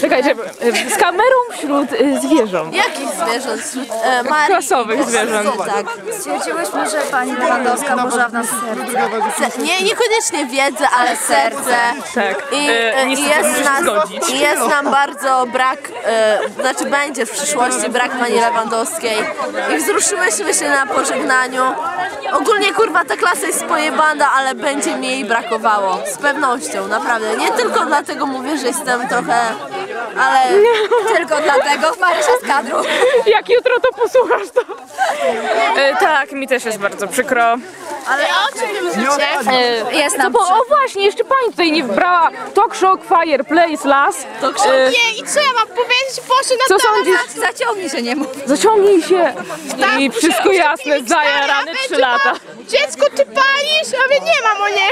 Czekajcie, z kamerą wśród y, zwierząt. Jakich zwierząt? E, Marii. Klasowych zwierząt. Tak. Stwierdziłyśmy, że pani Lewandowska burza w nas serce. Se- Nie, niekoniecznie wiedzę, ale serce. Tak. I, E, e, i jest, nas. I jest nam bardzo brak, e, znaczy będzie w przyszłości brak pani Lewandowskiej. I wzruszyłyśmy się na pożegnaniu. Ogólnie kurwa ta klasa jest pojebana, ale będzie mi jej brakowało. Z pewnością, naprawdę. Nie tylko dlatego mówię, że jestem trochę, ale Tylko dlatego Marysia z kadru. Jak jutro to posłuchasz, to... E, tak, mi też jest bardzo przykro. Ale o czym? E, Jest no nam bo, o właśnie, jeszcze pani tutaj nie wbrała Talk Shock, Fireplace, Las. E, Nie, i co ja mam powiedzieć? Boże, co no sądzisz? Zaciągnij się, nie mów. Zaciągnij się. Tak, I wszystko jasne, zajarane trzy lata. Dziecko, ty palisz? A nie mam o nie.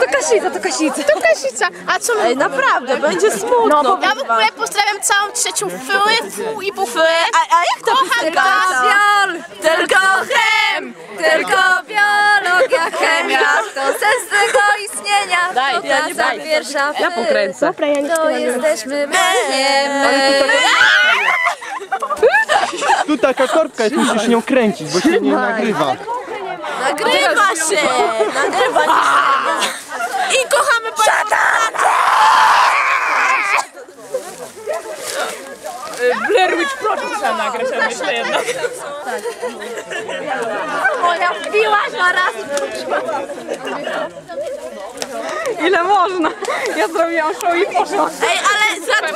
To Kasica, to Kasica. To Kasica. A co Ej, naprawdę, będzie smutno. No, Ja w ogóle pozdrawiam całą trzecią fyłę, pół i pół fyłę. A, a jak to piosenka? Wiol, Tylko chem! tylko biologia, chemia, to sens tego istnienia. Daj, to ja nie daj. pierwsza. Ja pokręcę. To jesteśmy my. Tu taka korbka jest, musisz nią kręcić, bo się nie nagrywa. Nagrywa się! Nagrywa się! I kochamy Szatana! Blair Witch Project trzeba nagrać, a myślę jednak. Moja piła dwa razy! Ile można? Ja zrobiłam show i poszłam. Ej, ale za dwa